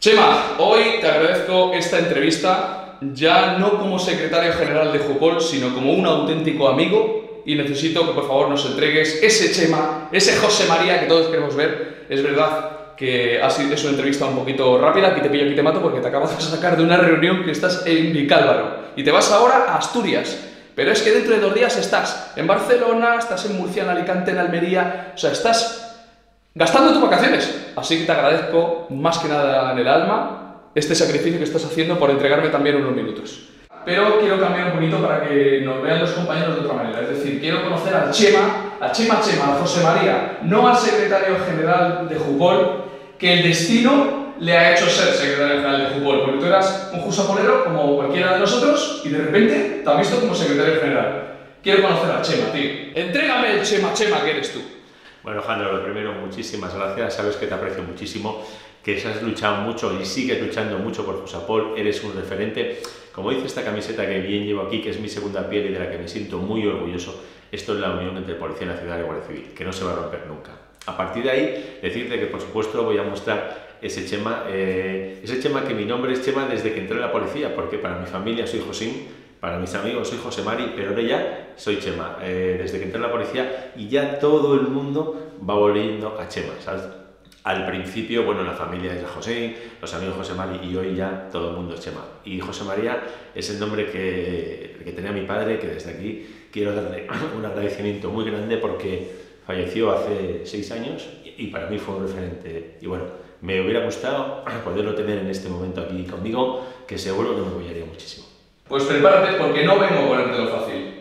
Chema, hoy te agradezco esta entrevista, ya no como secretario general de Jupol, sino como un auténtico amigo, y necesito que por favor nos entregues ese Chema, ese José María que todos queremos ver. Es verdad que ha sido, una entrevista un poquito rápida, aquí te pillo, aquí te mato, porque te acabas de sacar de una reunión que estás en Vicálvaro, y te vas ahora a Asturias. Pero es que dentro de dos días estás en Barcelona, estás en Murcia, en Alicante, en Almería, o sea, estás gastando tus vacaciones. Así que te agradezco más que nada en el alma este sacrificio que estás haciendo por entregarme también unos minutos. Pero quiero cambiar un poquito para que nos vean los compañeros de otra manera. Es decir, quiero conocer al Chema, a Chema Chema, a José María, no al secretario general de Jupol, que el destino le ha hecho ser secretario general de Jupol, porque tú eras un jusapolero como cualquiera de nosotros y de repente te has visto como secretario general. Quiero conocer al Chema, tío. Entrégame el Chema Chema que eres tú. Bueno, Alejandro, lo primero, muchísimas gracias. Sabes que te aprecio muchísimo, que has luchado mucho y sigues luchando mucho por Jusapol. Eres un referente. Como dice esta camiseta que bien llevo aquí, que es mi segunda piel y de la que me siento muy orgulloso, esto es la unión entre Policía Nacional y Guardia Civil, que no se va a romper nunca. A partir de ahí, decirte que por supuesto voy a mostrar ese Chema, eh, ese Chema que mi nombre es Chema desde que entré en la policía, porque para mi familia soy Josín, para mis amigos soy José Mari, pero ahora ya soy Chema. Eh, desde que entré en la policía y ya todo el mundo va volviendo a Chema. Al principio, bueno, la familia es José, los amigos José Mari y hoy ya todo el mundo es Chema. Y José María es el nombre que, que tenía mi padre, que desde aquí quiero darle un agradecimiento muy grande porque falleció hace seis años y para mí fue un referente. Y bueno, me hubiera gustado poderlo tener en este momento aquí conmigo, que seguro que me apoyaría muchísimo. Pues prepárate porque no vengo a ponértelo fácil.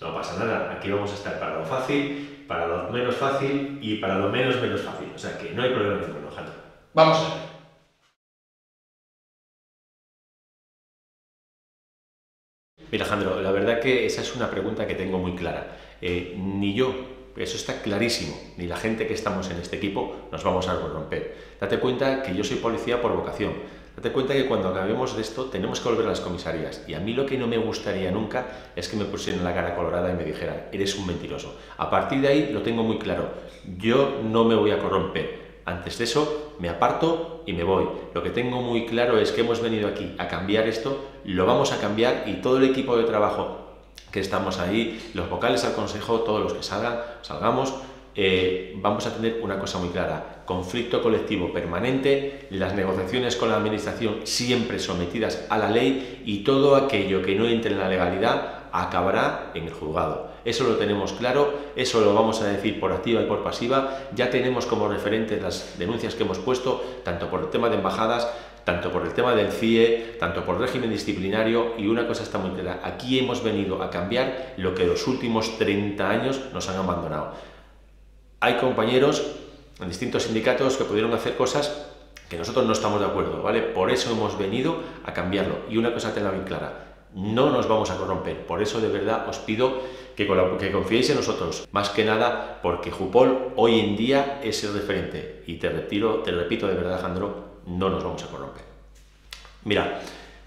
No pasa nada, aquí vamos a estar para lo fácil, para lo menos fácil y para lo menos menos fácil. O sea que no hay problema ninguno, Alejandro. Vamos a ver. Mira, Alejandro, la verdad que esa es una pregunta que tengo muy clara. Eh, ni yo, eso está clarísimo, ni la gente que estamos en este equipo nos vamos a romper. Date cuenta que yo soy policía por vocación Date cuenta que cuando acabemos de esto tenemos que volver a las comisarías y a mí lo que no me gustaría nunca es que me pusieran la cara colorada y me dijeran, eres un mentiroso. A partir de ahí lo tengo muy claro, yo no me voy a corromper. Antes de eso me aparto y me voy. Lo que tengo muy claro es que hemos venido aquí a cambiar esto, lo vamos a cambiar y todo el equipo de trabajo que estamos ahí, los vocales al consejo, todos los que salgan, salgamos, eh, vamos a tener una cosa muy clara, conflicto colectivo permanente, las negociaciones con la Administración siempre sometidas a la ley y todo aquello que no entre en la legalidad acabará en el juzgado. Eso lo tenemos claro, eso lo vamos a decir por activa y por pasiva, ya tenemos como referentes las denuncias que hemos puesto, tanto por el tema de embajadas, tanto por el tema del CIE, tanto por régimen disciplinario y una cosa está muy clara, aquí hemos venido a cambiar lo que los últimos 30 años nos han abandonado hay compañeros en distintos sindicatos que pudieron hacer cosas que nosotros no estamos de acuerdo, ¿vale? Por eso hemos venido a cambiarlo. Y una cosa tenla bien clara, no nos vamos a corromper. Por eso de verdad os pido que, que confiéis en nosotros, más que nada porque Jupol hoy en día es el referente. Y te, retiro, te repito de verdad, Alejandro, no nos vamos a corromper. Mira,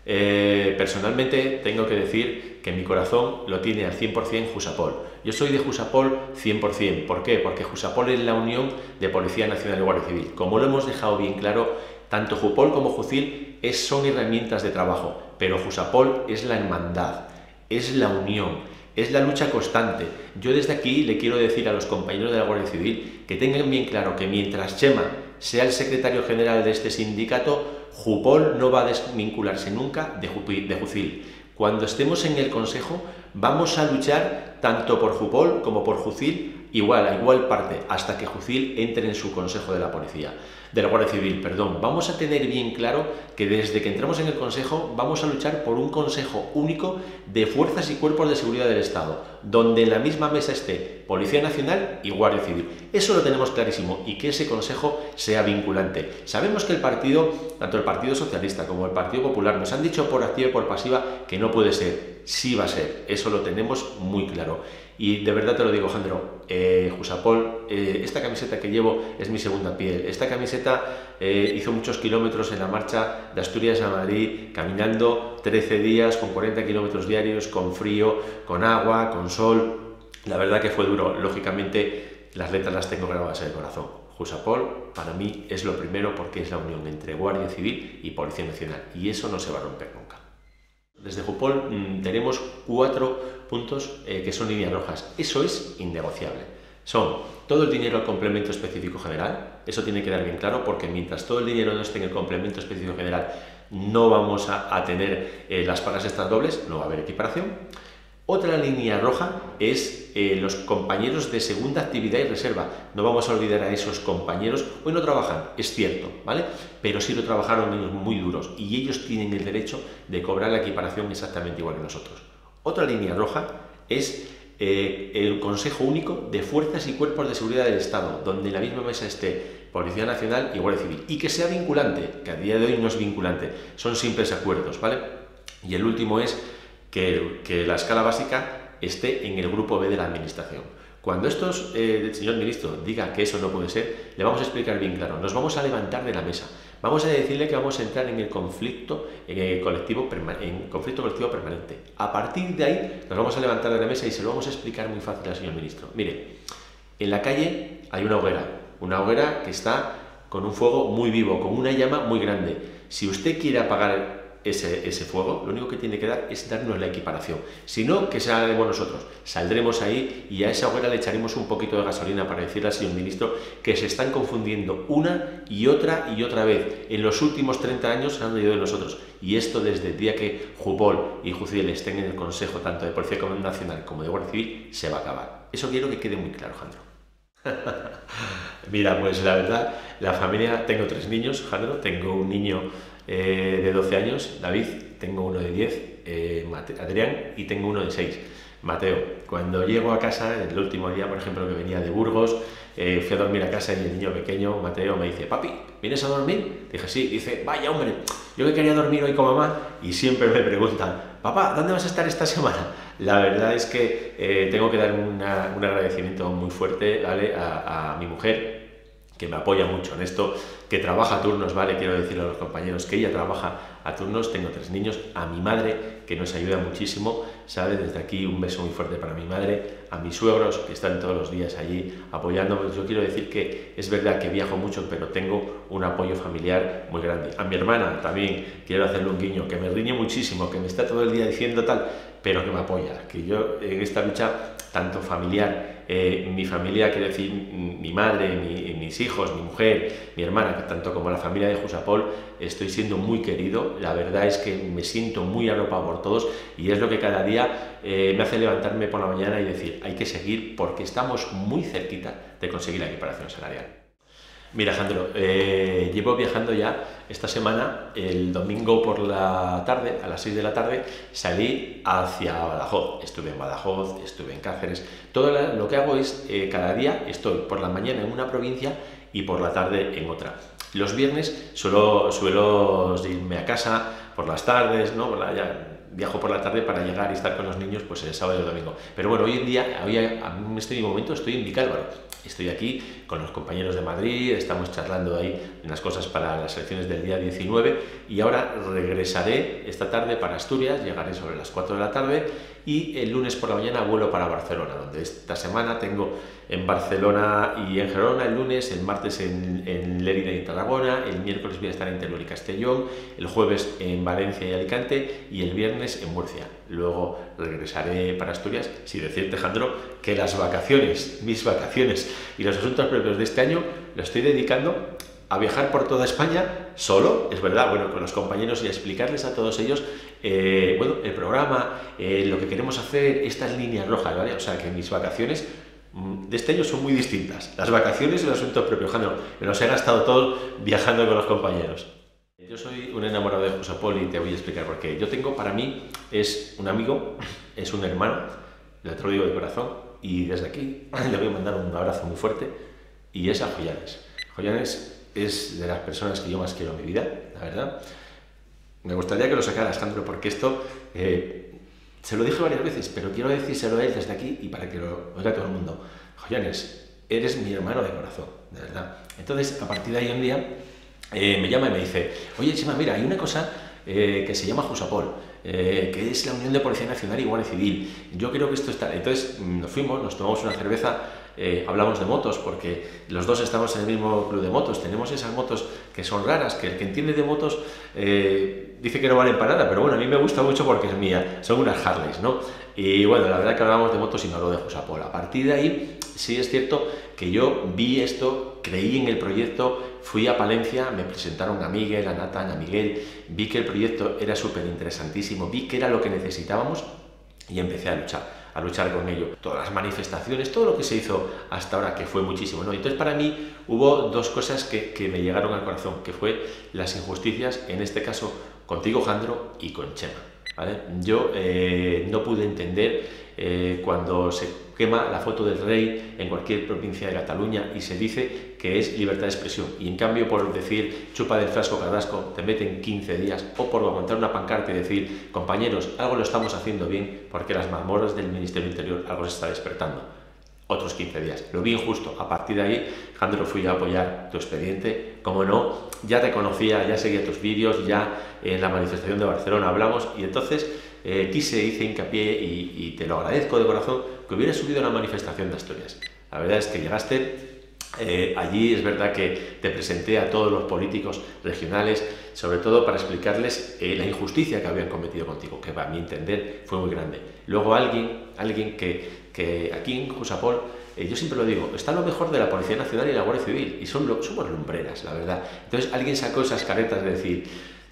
eh, personalmente tengo que decir que mi corazón lo tiene al 100% Jusapol. Yo soy de Jusapol 100%. ¿Por qué? Porque Jusapol es la unión de Policía Nacional y Guardia Civil. Como lo hemos dejado bien claro, tanto Jupol como Jucil son herramientas de trabajo, pero Jusapol es la hermandad, es la unión, es la lucha constante. Yo desde aquí le quiero decir a los compañeros de la Guardia Civil que tengan bien claro que mientras Chema sea el secretario general de este sindicato, Jupol no va a desvincularse nunca de, Jucil. Cuando estemos en el Consejo, vamos a luchar tanto por Jupol como por Jucil, igual, a igual parte, hasta que Jucil entre en su Consejo de la Policía de la Guardia Civil, perdón, vamos a tener bien claro que desde que entramos en el Consejo vamos a luchar por un Consejo único de fuerzas y cuerpos de seguridad del Estado, donde en la misma mesa esté Policía Nacional y Guardia Civil. Eso lo tenemos clarísimo y que ese Consejo sea vinculante. Sabemos que el partido, tanto el Partido Socialista como el Partido Popular, nos han dicho por activa y por pasiva que no puede ser. Sí va a ser, eso lo tenemos muy claro. Y de verdad te lo digo, Alejandro, eh, Jusapol, eh, esta camiseta que llevo es mi segunda piel. Esta camiseta eh, hizo muchos kilómetros en la marcha de Asturias a Madrid, caminando 13 días con 40 kilómetros diarios, con frío, con agua, con sol. La verdad que fue duro. Lógicamente, las letras las tengo grabadas en el corazón. Jusapol para mí es lo primero porque es la unión entre Guardia Civil y Policía Nacional y eso no se va a romper nunca. Desde Jupol mm, tenemos cuatro puntos eh, que son líneas rojas. Eso es innegociable. Son todo el dinero al complemento específico general, eso tiene que dar bien claro porque mientras todo el dinero no esté en el complemento específico general no vamos a, tener eh, las pagas extras dobles, no va a haber equiparación. Otra línea roja es eh, los compañeros de segunda actividad y reserva. No vamos a olvidar a esos compañeros. Hoy no trabajan, es cierto, ¿vale? Pero sí lo trabajaron muy duros y ellos tienen el derecho de cobrar la equiparación exactamente igual que nosotros. Otra línea roja es eh, el Consejo Único de Fuerzas y Cuerpos de Seguridad del Estado, donde en la misma mesa esté Policía Nacional y Guardia Civil. Y que sea vinculante, que a día de hoy no es vinculante, son simples acuerdos, ¿vale? Y el último es que, la escala básica esté en el grupo B de la Administración. Cuando estos, eh, el señor ministro diga que eso no puede ser, le vamos a explicar bien claro, nos vamos a levantar de la mesa, vamos a decirle que vamos a entrar en el conflicto, en colectivo, en conflicto colectivo permanente. A partir de ahí nos vamos a levantar de la mesa y se lo vamos a explicar muy fácil al señor ministro. Mire, en la calle hay una hoguera, una hoguera que está con un fuego muy vivo, con una llama muy grande. Si usted quiere apagar ese, fuego, lo único que tiene que dar es darnos la equiparación. Si no, que sea haremos nosotros. Saldremos ahí y a esa hoguera le echaremos un poquito de gasolina para decirle al señor ministro que se están confundiendo una y otra y otra vez. En los últimos 30 años se han oído de nosotros. Y esto desde el día que Jupol y Juciel estén en el Consejo tanto de Policía Nacional como de Guardia Civil, se va a acabar. Eso quiero que quede muy claro, Jandro. Mira, pues la verdad, la familia, tengo tres niños, Jandro, tengo un niño eh, de 12 años, David, tengo uno de 10, eh, Adrián, y tengo uno de 6, Mateo. Cuando llego a casa, el último día, por ejemplo, que venía de Burgos, eh, fui a dormir a casa y el niño pequeño, Mateo, me dice, papi, ¿vienes a dormir? Dije, sí, dice, vaya hombre, yo que quería dormir hoy con mamá y siempre me preguntan, papá, ¿dónde vas a estar esta semana? La verdad es que tengo que dar un agradecimiento muy fuerte a, a mi mujer, que me apoya mucho en esto, que trabaja a turnos, ¿vale? Quiero decirle a los compañeros que ella trabaja a turnos, tengo tres niños, a mi madre, que nos ayuda muchísimo, ¿sabe? Desde aquí un beso muy fuerte para mi madre, a mis suegros, que están todos los días allí apoyándome. Yo quiero decir que es verdad que viajo mucho, pero tengo un apoyo familiar muy grande. A mi hermana también quiero hacerle un guiño, que me riñe muchísimo, que me está todo el día diciendo tal, pero que me apoya, que yo en esta lucha, tanto familiar, eh, mi familia, quiero decir, mi madre, mis hijos, mi mujer, mi hermana, tanto como la familia de Jusapol, estoy siendo muy querido. La verdad es que me siento muy arropado por todos y es lo que cada día eh, me hace levantarme por la mañana y decir, hay que seguir porque estamos muy cerquita de conseguir la equiparación salarial. Mira, Alejandro, eh, llevo viajando ya esta semana, el domingo por la tarde, a las 6 de la tarde, salí hacia Badajoz. Estuve en Badajoz, estuve en Cáceres. Todo lo que hago es, eh, cada día estoy por la mañana en una provincia y por la tarde en otra. Los viernes suelo, suelo irme a casa por las tardes, ¿no? Ya, viajo por la tarde para llegar y estar con los niños pues el sábado y el domingo. Pero bueno, hoy en día, hoy, en este momento estoy en Vicálvaro Estoy aquí con los compañeros de Madrid, estamos charlando ahí unas cosas para las elecciones del día 19 y ahora regresaré esta tarde para Asturias, llegaré sobre las 4 de la tarde y el lunes por la mañana vuelo para Barcelona, donde esta semana tengo en Barcelona y en Gerona el lunes, el martes en, en Lérida y Tarragona, el miércoles voy a estar en Teruel y Castellón, el jueves en Valencia y Alicante y el viernes en Murcia. Luego regresaré para Asturias, si decirte, Alejandro, que las vacaciones, mis vacaciones y los asuntos propios de este año, lo estoy dedicando a viajar por toda España solo, es verdad, bueno, con los compañeros y a explicarles a todos ellos, eh, bueno, el programa, eh, lo que queremos hacer, estas líneas rojas, ¿vale? O sea, que mis vacaciones mm, de este año son muy distintas. Las vacaciones y los asuntos propios, Alejandro, me los he gastado todos viajando con los compañeros. Yo soy un enamorado de José Poli y te voy a explicar por qué. Yo tengo, para mí, es un amigo, es un hermano, te lo digo de corazón, y desde aquí le voy a mandar un abrazo muy fuerte, y es a Joyanes. Joyanes es de las personas que yo más quiero en mi vida, la verdad. Me gustaría que lo sacara Alejandro, porque esto eh, se lo dije varias veces, pero quiero decírselo a él desde aquí y para que lo oiga todo el mundo. Joyanes, eres mi hermano de corazón, de verdad. Entonces, a partir de ahí un día, eh, me llama y me dice, oye Chima, mira, hay una cosa eh, que se llama Jusapol, que es la Unión de Policía Nacional y Guardia Civil. Yo creo que esto está... Entonces mm, nos fuimos, nos tomamos una cerveza eh, hablamos de motos, porque los dos estamos en el mismo club de motos, tenemos esas motos que son raras, que el que entiende de motos eh, dice que no valen para nada, pero bueno, a mí me gusta mucho porque es mía, son unas Harleys, ¿no? Y bueno, la verdad que hablamos de motos y no lo de Jusapol. A partir de ahí, sí es cierto que yo vi esto, creí en el proyecto, fui a Palencia, me presentaron a Miguel, a Nathan, a Miguel, vi que el proyecto era súper interesantísimo, vi que era lo que necesitábamos y empecé a luchar a luchar con ello. Todas las manifestaciones, todo lo que se hizo hasta ahora, que fue muchísimo. ¿no? Entonces para mí hubo dos cosas que, que me llegaron al corazón, que fue las injusticias, en este caso contigo, Jandro, y con Chema. Yo eh, no pude entender eh, cuando se quema la foto del rey en cualquier provincia de Cataluña y se dice que es libertad de expresión y en cambio por decir chupa del frasco carrasco te meten 15 días o por aguantar una pancarta y decir compañeros algo lo estamos haciendo bien porque las mazmorras del Ministerio Interior algo se está despertando otros 15 días. Lo vi injusto. A partir de ahí, Jandro, fui a apoyar tu expediente. Como no, ya te conocía, ya seguía tus vídeos, ya en la manifestación de Barcelona hablamos y entonces eh, quise, hice hincapié y, te lo agradezco de corazón que hubieras subido a la manifestación de Asturias. La verdad es que llegaste, eh, allí es verdad que te presenté a todos los políticos regionales, sobre todo para explicarles eh, la injusticia que habían cometido contigo, que a mi entender fue muy grande. Luego alguien, alguien que, que aquí en Jusapol, yo siempre lo digo, está lo mejor de la Policía Nacional y la Guardia Civil, y son somos lumbreras, la verdad. Entonces alguien sacó esas caretas de decir,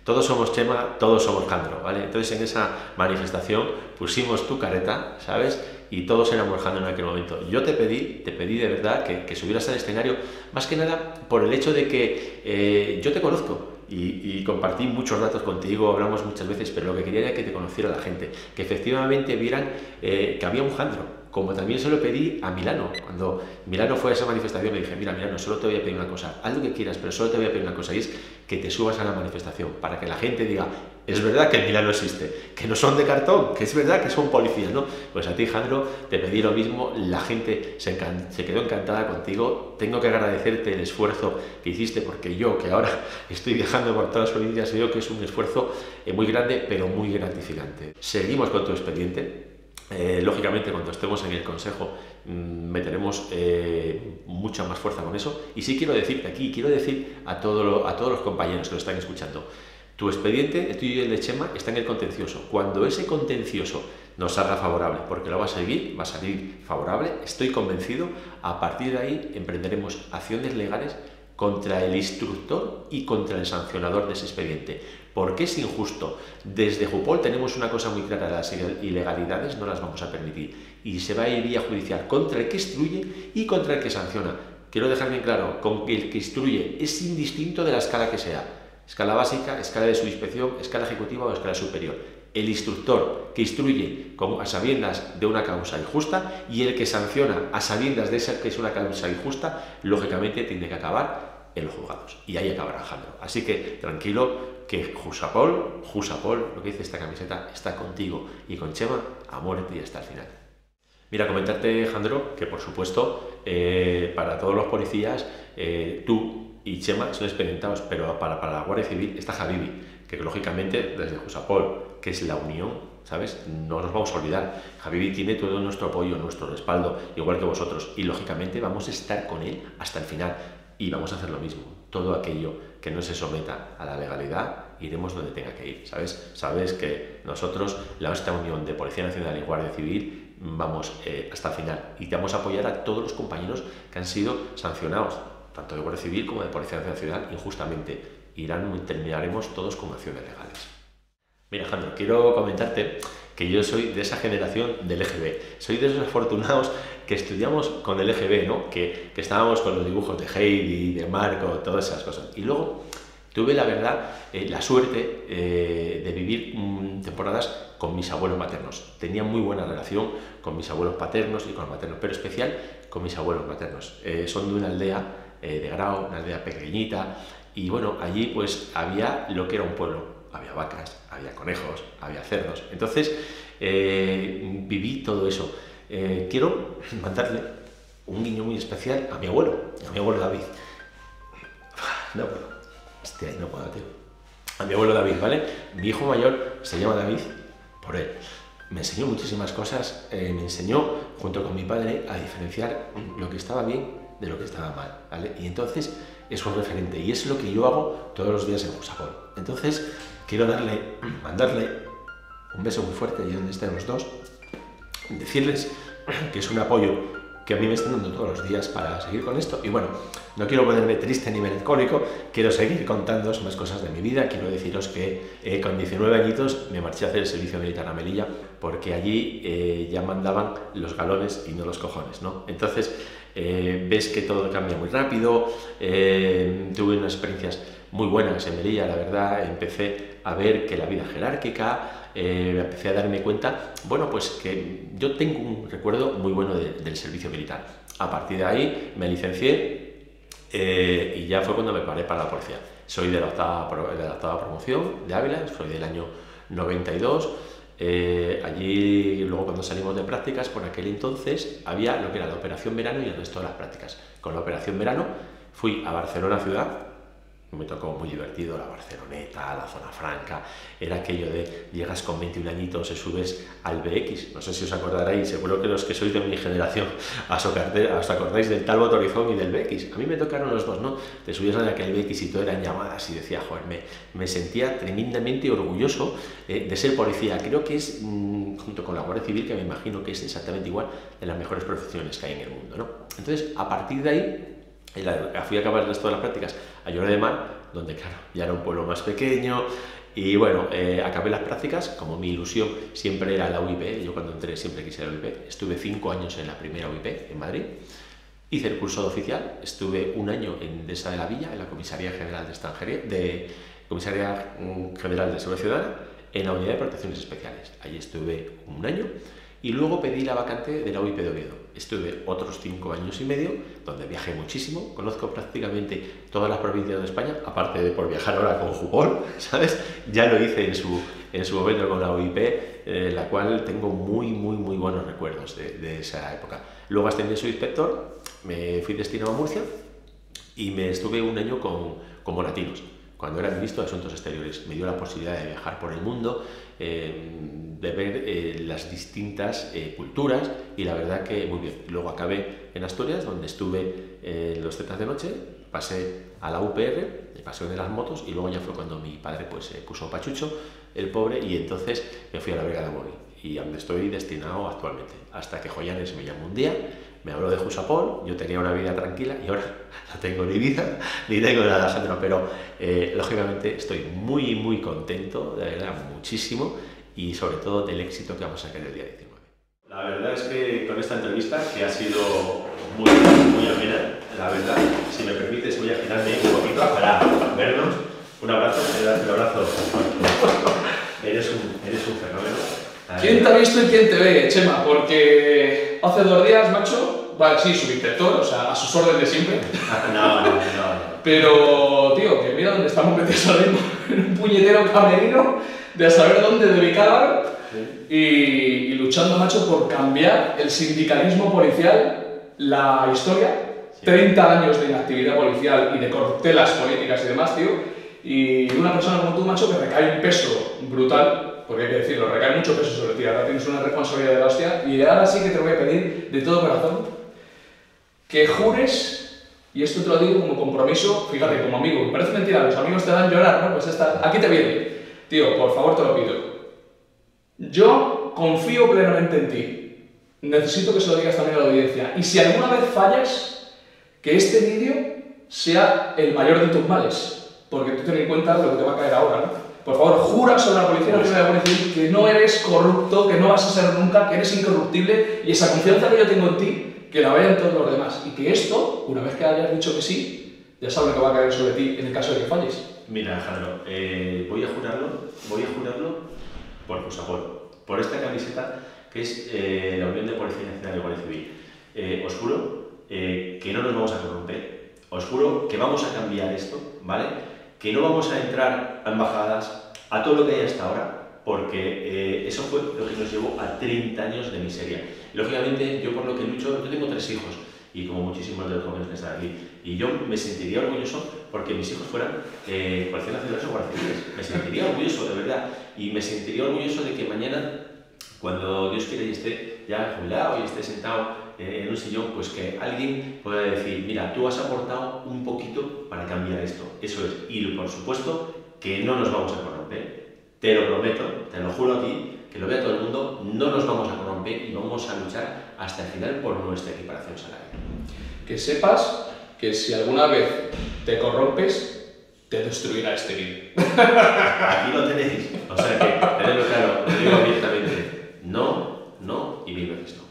todos somos Chema, todos somos Jandro, ¿vale? Entonces en esa manifestación pusimos tu careta, ¿sabes? Y todos éramos Jandro en aquel momento. Yo te pedí, te pedí de verdad que, que subieras al escenario, más que nada por el hecho de que eh, yo te conozco, y, compartí muchos datos contigo, hablamos muchas veces, pero lo que quería era que te conociera la gente, que efectivamente vieran eh, que había un Jandro, como también se lo pedí a Milano. Cuando Milano fue a esa manifestación, le dije, mira, Milano, solo te voy a pedir una cosa, haz lo que quieras, pero solo te voy a pedir una cosa, y es que te subas a la manifestación, para que la gente diga, es verdad que el Milano existe, que no son de cartón, que es verdad que son policías, ¿no? Pues a ti, Jandro, te pedí lo mismo, la gente se, se quedó encantada contigo, tengo que agradecerte el esfuerzo que hiciste, porque yo, que ahora estoy viajando por todas las provincias, veo que es un esfuerzo eh, muy grande, pero muy gratificante. Seguimos con tu expediente, eh, lógicamente, cuando estemos en el Consejo, mm, meteremos eh, mucha más fuerza con eso. Y sí quiero decirte aquí, quiero decir a, todo a todos los compañeros que lo están escuchando, tu expediente, el tuyo y el de Chema, está en el contencioso. Cuando ese contencioso nos salga favorable, porque lo va a seguir, va a salir favorable, estoy convencido, a partir de ahí emprenderemos acciones legales contra el instructor y contra el sancionador de ese expediente. ¿Por qué es injusto? Desde Jupol tenemos una cosa muy clara, las ilegalidades no las vamos a permitir y se va a ir vía judicial contra el que instruye y contra el que sanciona. Quiero dejar bien claro, con que el que instruye es indistinto de la escala que sea. Escala básica, escala de su inspección, escala ejecutiva o escala superior. El instructor que instruye a sabiendas de una causa injusta y el que sanciona a sabiendas de esa que es una causa injusta, lógicamente tiene que acabar en los juzgados. Y ahí acabará Jandro. Así que tranquilo, que Jusapol, Jusapol, lo que dice esta camiseta, está contigo y con Chema a muerte y hasta el final. Mira, comentarte, Jandro, que por supuesto, eh, para todos los policías, eh, tú y Chema son experimentados, pero para, para la Guardia Civil está Javibi, que lógicamente desde Jusapol, que es la unión ¿sabes? No nos vamos a olvidar. Javibi tiene todo nuestro apoyo, nuestro respaldo, igual que vosotros. Y lógicamente vamos a estar con él hasta el final. Y vamos a hacer lo mismo. Todo aquello que no se someta a la legalidad, iremos donde tenga que ir, ¿sabes? Sabes que nosotros, la nuestra unión de Policía Nacional y Guardia Civil, vamos eh, hasta el final. Y vamos a apoyar a todos los compañeros que han sido sancionados, tanto de Guardia Civil como de Policía Nacional, injustamente. Irán, terminaremos todos con acciones legales. Mira, Alejandro, quiero comentarte que yo soy de esa generación del EGB. Soy de esos afortunados que estudiamos con el EGB, ¿no? Que, estábamos con los dibujos de Heidi, de Marco, todas esas cosas. Y luego tuve, la verdad, eh, la suerte eh, de vivir mm, temporadas con mis abuelos maternos. Tenía muy buena relación con mis abuelos paternos y con los maternos, pero especial con mis abuelos maternos. Eh, son de una aldea de Grau, una aldea pequeñita, y bueno, allí pues había lo que era un pueblo, había vacas, había conejos, había cerdos. Entonces, eh, viví todo eso. Eh, quiero mandarle un niño muy especial a mi abuelo, a mi abuelo David. No puedo. Hostia, no A mi abuelo David, ¿vale? Mi hijo mayor se llama David por él. me enseñó muchísimas cosas, eh, me enseñó, junto con mi padre, a diferenciar lo que estaba bien de lo que estaba mal, ¿vale? Y entonces es un referente y es lo que yo hago todos los días en Jusapol. Entonces, quiero darle, mandarle un beso muy fuerte y donde estén los dos, decirles que es un apoyo que a mí me están dando todos los días para seguir con esto. Y bueno, no quiero ponerme triste ni melancólico, quiero seguir contando más cosas de mi vida. Quiero deciros que eh, con 19 añitos me marché a hacer el servicio militar a Melilla porque allí eh, ya mandaban los galones y no los cojones, ¿no? Entonces, eh, ves que todo cambia muy rápido, tuve unas experiencias muy buenas en Melilla, la verdad, empecé a ver que la vida jerárquica, eh, empecé a darme cuenta, bueno, pues que yo tengo un recuerdo muy bueno del servicio militar. A partir de ahí me licencié eh, y ya fue cuando me paré para la policía. Soy de la octava promoción de Ávila, soy del año 92. Eh, allí, luego cuando salimos de prácticas, por aquel entonces había lo que era la operación verano y el resto de las prácticas. Con la operación verano fui a Barcelona ciudad, me tocó muy divertido, la Barceloneta, la zona franca, era aquello de llegas con 21 añitos y subes al BX, no sé si os acordaréis, seguro que los que sois de mi generación os acordáis del Talbot Horizon y del BX, a mí me tocaron los dos, ¿no? Te subías a aquel BX y todo eran llamadas y decía, joder, me, me sentía tremendamente orgulloso eh, de ser policía, creo que es, mm, junto con la Guardia Civil, que me imagino que es exactamente igual, de las mejores profesiones que hay en el mundo, ¿no? Entonces, a partir de ahí, fui a acabar el resto de las prácticas a Lloret de Mar, donde claro, ya era un pueblo más pequeño, y bueno, eh, acabé las prácticas, como mi ilusión siempre era la UIP, yo cuando entré siempre quise la UIP, estuve cinco años en la primera UIP en Madrid, hice el curso de oficial, estuve un año en Desa de la Villa, en la Comisaría General de Extranjería, de Comisaría mm, General de Seguridad Ciudadana, en la Unidad de Protecciones Especiales. Allí estuve un año y luego pedí la vacante de la UIP de Oviedo. Estuve otros cinco años y medio, donde viajé muchísimo, conozco prácticamente todas las provincias de España, aparte de por viajar ahora con Jupol, ¿sabes? Ya lo hice en su, en su momento con la UIP, eh, la cual tengo muy, muy, muy buenos recuerdos de, esa época. Luego ascendí a su inspector, me fui destinado a Murcia y me estuve un año con, con Moratinos cuando era ministro de Asuntos Exteriores. Me dio la posibilidad de viajar por el mundo, de ver eh, las distintas eh, culturas y la verdad que muy bien. Luego acabé en Asturias, donde estuve en los Zetas de noche, pasé a la UPR, el paseo de las motos y luego ya fue cuando mi padre pues se puso pachucho, el pobre, y entonces me fui a la Brigada Móvil y donde estoy destinado actualmente. Hasta que Joyanes me llamó un día, me habló de Jusapol, yo tenía una vida tranquila y ahora no tengo ni vida ni tengo nada, Sandro, pero eh, lógicamente estoy muy, muy contento, de verdad, muchísimo y sobre todo del éxito que vamos a tener el día 19. La verdad es que con esta entrevista, que ha sido muy, muy amena, la verdad, si me permites, voy a girarme un poquito para vernos. Un abrazo, un abrazo. eres, un, eres un fenómeno. ¿Quién te ha visto y quién te ve, Chema? Porque hace dos días, macho, va, sí, su inspector, o sea, a sus órdenes siempre. no, no, no, Pero, tío, que mira dónde estamos metidos ahora mismo, en un puñetero camerino de saber dónde dedicar y, y, luchando, macho, por cambiar el sindicalismo policial, la historia, 30 años de inactividad policial y de cortelas políticas y demás, tío, y una persona como tú, macho, que recae un peso brutal porque hay que decirlo, recae mucho peso sobre ti, ahora tienes una responsabilidad de la hostia, y ahora sí que te voy a pedir de todo corazón que jures, y esto te lo digo como compromiso, fíjate, como amigo, me parece mentira, los amigos te dan llorar, ¿no? Pues esta, aquí te viene. Tío, por favor te lo pido. Yo confío plenamente en ti. Necesito que se lo digas también a la audiencia. Y si alguna vez fallas, que este vídeo sea el mayor de tus males. Porque tú ten en cuenta lo que te va a caer ahora, ¿no? Por favor, jura sobre la Policía Nacional de que no eres corrupto, que no vas a ser nunca, que eres incorruptible y esa confianza que yo tengo en ti, que la vean todos los demás. Y que esto, una vez que hayas dicho que sí, ya sabes lo que va a caer sobre ti en el caso de que falles. Mira, Alejandro, eh, voy a jurarlo, voy a jurarlo por Cusapol, por esta camiseta que es eh, la Unión de Policía Nacional de Guardia Civil. Eh, os juro que no nos vamos a corromper, os juro que vamos a cambiar esto, ¿vale? Que no vamos a entrar a embajadas, a todo lo que hay hasta ahora, porque eh, eso fue lo que nos llevó a 30 años de miseria. Lógicamente, yo por lo que lucho, yo tengo tres hijos, y como muchísimos de los jóvenes que están aquí, y yo me sentiría orgulloso porque mis hijos fueran eh, nacionales o guardias Me sentiría orgulloso, de verdad, y me sentiría orgulloso de que mañana cuando Dios quiere y esté ya jubilado y esté sentado en un sillón, pues que alguien pueda decir, mira, tú has aportado un poquito para cambiar esto. Eso es. Y por supuesto que no nos vamos a corromper. Te lo prometo, te lo juro a ti, que lo vea todo el mundo, no nos vamos a corromper y vamos a luchar hasta el final por nuestra equiparación salarial. Que sepas que si alguna vez te corrompes, te destruirá este vídeo. Aquí lo tenéis. O sea que, tenedlo claro, lo digo abiertamente. No, no y mil veces no.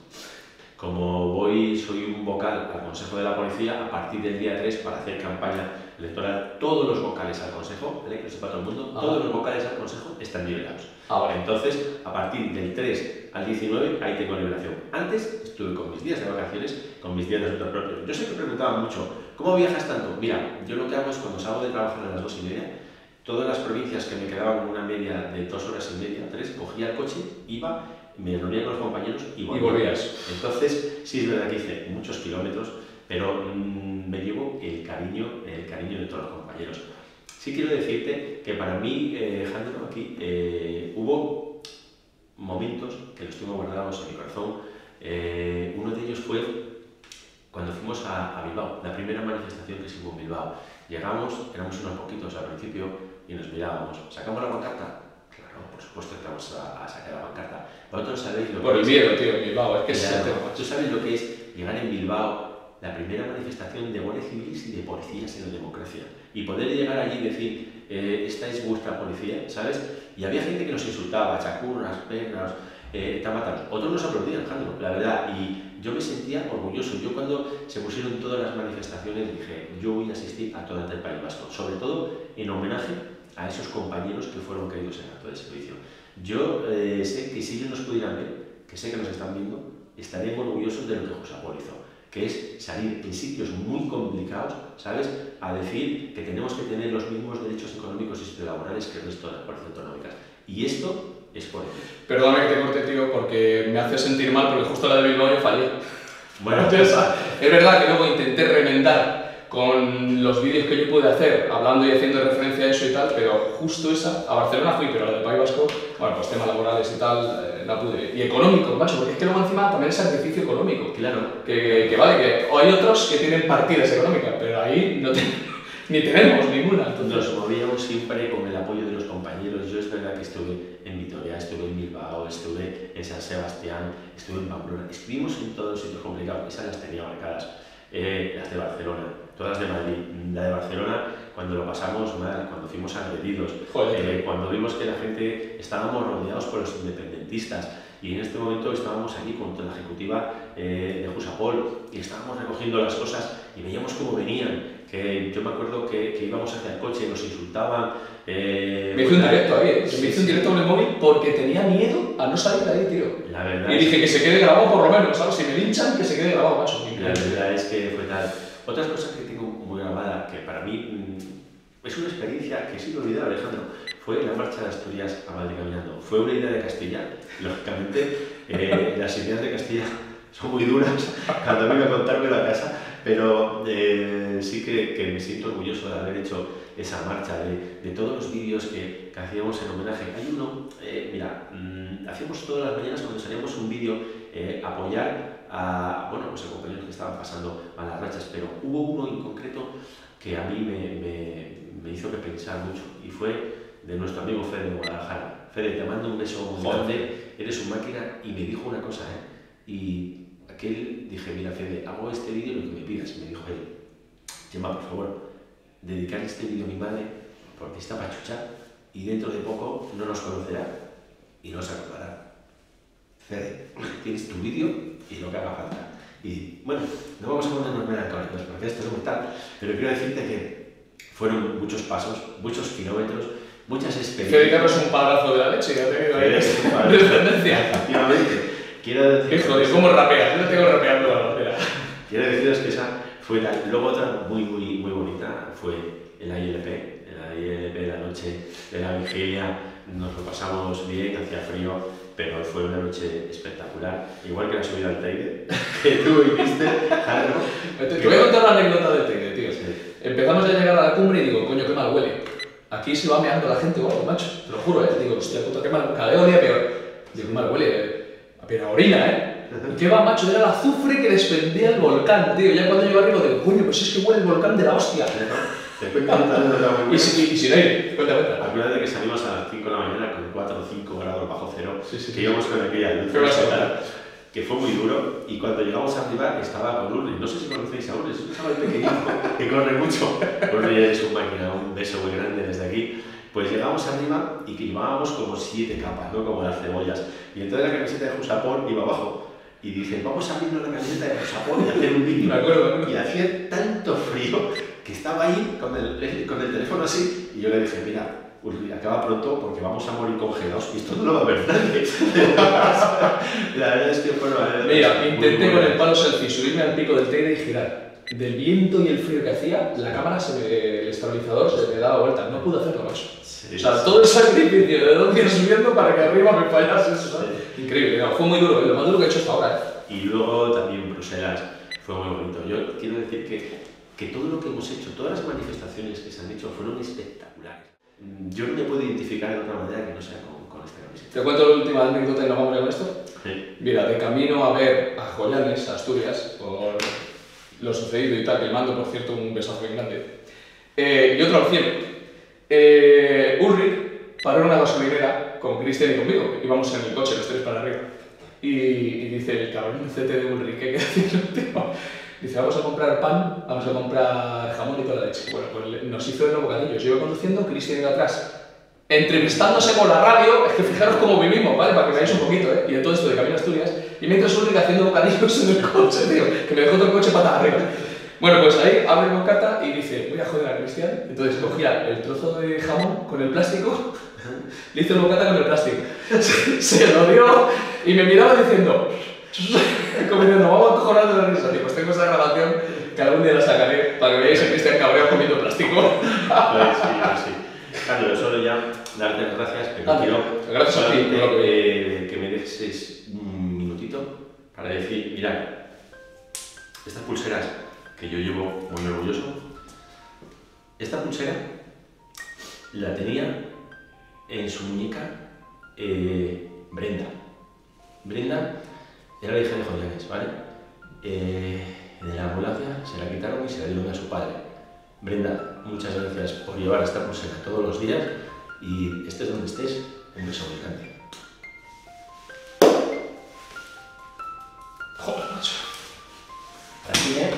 Como voy, soy un vocal al Consejo de la Policía, a partir del día 3 para hacer campaña electoral, todos los vocales al Consejo, ¿vale? que lo sepa todo el mundo, Ah. todos los vocales al Consejo están liberados. Ah, vale. Entonces, a partir del 3 al 19, ahí tengo liberación. Antes estuve con mis días de vacaciones, con mis días de sueldo propio. Yo siempre preguntaba mucho, ¿cómo viajas tanto? Mira, yo lo que hago es cuando salgo de trabajar a las 2 y media, todas las provincias que me quedaban con una media de 2 horas y media, 3, cogía el coche, iba, me reunía con los compañeros y volvía. volvías. Entonces, sí es verdad que hice muchos kilómetros, pero mm, me llevo el cariño, el cariño de todos los compañeros. Sí quiero decirte que para mí, eh, Alejandro, aquí eh, hubo momentos que los tengo guardados en mi corazón. Eh, uno de ellos fue cuando fuimos a, a Bilbao, la primera manifestación que se hubo en Bilbao. Llegamos, éramos unos poquitos al principio y nos mirábamos. ¿Sacamos la pancarta? Claro, por supuesto que vamos a, a sacar la pancarta. Vosotros sabéis lo Por que el es- miedo, tío, Bilbao, es que Claro, tema. Tú sabes lo que es llegar en Bilbao, la primera manifestación de guardias civiles y de policías en la democracia. Y poder llegar allí y decir, eh, esta es vuestra policía, ¿sabes? Y había gente que nos insultaba, chacurras, perras, eh, tamátanos. Otros nos aplaudían, Alejandro, la verdad. Y yo me sentía orgulloso. Yo cuando se pusieron todas las manifestaciones dije, yo voy a asistir a todas del País Vasco. Sobre todo en homenaje a esos compañeros que fueron caídos en acto de servicio. Yo eh, sé que si ellos nos pudieran ver, que sé que nos están viendo, estarían orgullosos de lo que José hizo, que es salir en sitios muy complicados, ¿sabes?, a decir que tenemos que tener los mismos derechos económicos y sociolaborales que el resto de las partes autonómicas. Y esto es por. Perdóname que te corte, tío, porque me hace sentir mal porque justo la de Bilbao yo fallé. Bueno, Entonces, es verdad que luego intenté remendar con los vídeos que yo pude hacer, hablando y haciendo referencia a eso y tal, pero justo esa, a Barcelona fui, pero la del País Vasco, bueno, pues temas laborales y tal, eh, no pude. Y económico, macho, porque es que luego encima también es sacrificio económico. claro, Que, que vale, que o hay otros que tienen partidas económicas, pero ahí no te- ni tenemos ninguna. Entonces, Nos movíamos siempre con el apoyo de los compañeros. Yo es verdad que estuve en Vitoria, estuve en Bilbao, estuve en San Sebastián, estuve en Pamplona. Estuvimos en todos los sitios complicados. Esas las tenía marcadas. Eh, las de Barcelona, todas de Madrid. La de Barcelona, cuando lo pasamos mal, cuando fuimos agredidos, eh, cuando vimos que la gente estábamos rodeados por los independentistas. Y en este momento estábamos aquí con la ejecutiva eh, de Jusapol y estábamos recogiendo las cosas y veíamos cómo venían. Que yo me acuerdo que, que íbamos hacia el coche, nos insultaban. eh, me hice un pues, directo ahí, sí, me hice un sí. directo con el móvil porque tenía miedo a no salir de ahí, tío. La verdad, Y dije que se quede grabado por lo menos, ¿sabes? Si me linchan, que se quede grabado, macho. la verdad es que fue tal. Otras cosas que tengo muy grabada, que para mí mm, es una experiencia que sí olvidar, Alejandro, fue la marcha de Asturias a Madrid caminando. Fue una idea de Castilla. Lógicamente, eh, las ideas de Castilla son muy duras cuando vengo a contármelo a casa, pero eh, sí que, que me siento orgulloso de haber hecho esa marcha, de, de todos los vídeos que, que hacíamos en homenaje. Hay uno, eh, mira, mm, hacíamos todas las mañanas cuando salíamos un vídeo eh, apoyar a, bueno, pues a compañeros que estaban pasando malas rachas, pero hubo uno en concreto que a mí me, me, me hizo que pensar mucho y fue de nuestro amigo Fede de Guadalajara. Fede, te mando un beso muy grande, eres un máquina y me dijo una cosa, ¿eh? Y aquel dije, mira Fede, hago este vídeo lo que me pidas. Y me dijo él, Gemma, por favor, dedicar este vídeo a mi madre porque está pachucha y dentro de poco no nos conocerá y no se acordará. Fede, tienes tu vídeo y lo que haga falta. Y bueno, no vamos a ponernos melancólicos porque esto es muy tal, pero quiero decirte que fueron muchos pasos, muchos kilómetros, muchas Fede experiencias. Carlos es un padrazo de la leche, ya te digo ahí. Eres un. Descendencia. Efectivamente. Quiero decir, Qué joder, ¿cómo rapeas? Yo no tengo rapeando la rapera. quiero deciros que esa fue la. Luego otra muy, muy, muy bonita fue el ILP. El ILP de la noche de la vigilia. Nos lo pasamos bien, hacía frío, pero fue una noche espectacular. Igual que la subida al Teide, que tú viviste. Te, te voy a contar la anécdota del Teide, tío. Sí. Empezamos a llegar a la cumbre y digo, coño, qué mal huele. Aquí se va meando la gente algo, macho. Te lo juro, ¿eh? Digo, hostia puta, qué mal. Cada día día peor. Digo, qué mal huele. Pero orina, ¿eh? ¿Y qué va, macho? Era el azufre que desprendía el volcán, tío. Ya cuando llego arriba digo, coño, pues es que huele el volcán de la hostia. Y si, y sin aire, cuenta, cuenta. Acuérdate que salimos a las 5 de la mañana con 4 o 5 grados bajo cero, Sí, sí, que sí. íbamos con aquella luz que fue muy duro, y cuando llegamos arriba estaba con Ulrich, no sé si conocéis a Ulrich, es un chaval pequeñito que corre mucho, Ulrich es un máquina, un beso muy grande desde aquí, pues llegamos arriba y llevábamos como 7 capas, ¿no? como las cebollas, y entonces la camiseta de Jusapor iba abajo, y dicen, vamos a abrirnos la camiseta de Jusapor y hacer un vídeo. Y hacía tanto frío que estaba ahí con el, con el teléfono así y yo le dije, mira, acaba pronto porque vamos a morir congelados y esto no lo va a ver nadie. la verdad es que fue una anécdota Mira, intenté con el palo selfie subirme al pico del Teide y girar. Del viento y el frío que hacía, la cámara, se me- el estabilizador se me daba vuelta. No pude hacerlo, macho. Sí, O sea, sí. todo el sacrificio de dos días subiendo para que arriba me fallase eso, ¿sabes? Increíble, no, fue muy duro, ¿eh? lo más duro que he hecho hasta ahora, ¿eh? Y luego también Bruselas fue muy bonito. Yo quiero decir que, que todo lo que hemos hecho, todas las manifestaciones que se han hecho fueron espectaculares. Yo no me puedo identificar de otra manera que no sea con, con esta camiseta. Te cuento la última anécdota y nos vamos con esto. Sí. Mira, de camino a ver a Joyanes, a Asturias, por lo sucedido y tal, que le mando, por cierto, un besazo bien grande. Eh, y otro al cielo. Eh, Ulrich paró en una gasolinera con Cristian y conmigo. Íbamos en el coche, los tres para arriba. Y, y dice el cabrón CT de Ulrich, ¿qué hay que el tema? Dice, vamos a comprar pan, vamos a comprar jamón y toda la leche. Bueno, pues nos hizo el bocadillos. Yo iba conduciendo, Cristian iba atrás entrevistándose por la radio, es que fijaros cómo vivimos, ¿vale? Para que veáis un poquito, ¿eh? Y de todo esto de Camino a Asturias, y mientras Ulrich haciendo bocadillos en el coche, tío, que me dejó todo el coche patas arriba. Bueno, pues ahí abre el bocata y dice, voy a joder a Cristian. Entonces cogía el trozo de jamón con el plástico, le hizo el bocata con el plástico. Se, lo dio y me miraba diciendo, como diciendo, vamos a cojonar de la risa. Digo, pues tengo esa grabación que algún día la sacaré para que veáis a Cristian cabreado comiendo plástico. Pues sí, pues sí. Carlos, solo ya darte las gracias, pero quiero Gracias a ti, eh, que me dejes un minutito para decir, mirad, estas pulseras que yo llevo muy orgulloso, esta pulsera la tenía en su muñeca eh, Brenda. Brenda era la hija de Joyanes, ¿vale? Eh, de la ambulancia se la quitaron y se la dieron a su padre. Brenda, muchas gracias por llevar esta pulsera todos los días y estés donde estés, un beso muy grande. Joder, macho. Así, ¿eh?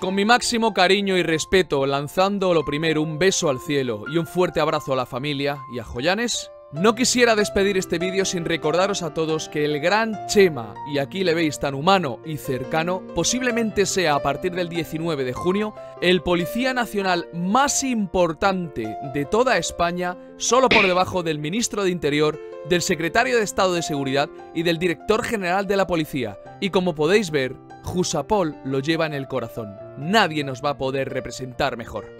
Con mi máximo cariño y respeto, lanzando lo primero un beso al cielo y un fuerte abrazo a la familia y a Joyanes, no quisiera despedir este vídeo sin recordaros a todos que el gran Chema, y aquí le veis tan humano y cercano, posiblemente sea a partir del 19 de junio el policía nacional más importante de toda España, solo por debajo del ministro de Interior, del secretario de Estado de Seguridad y del director general de la policía. Y como podéis ver, Jusapol lo lleva en el corazón. Nadie nos va a poder representar mejor.